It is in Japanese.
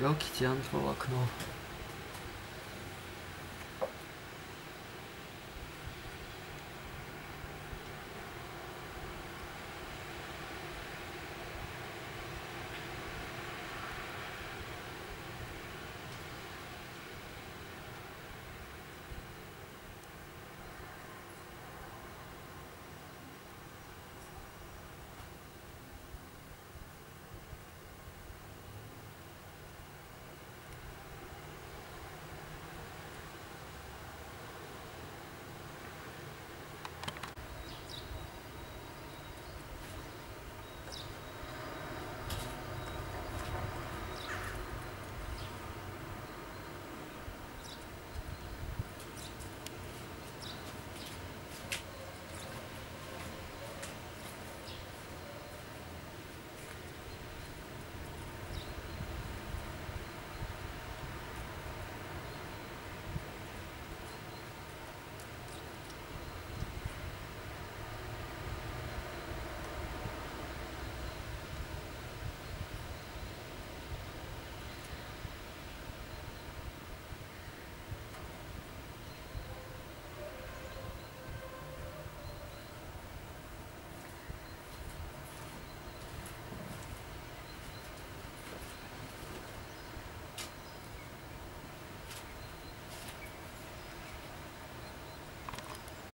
Block die Antwort angenommen.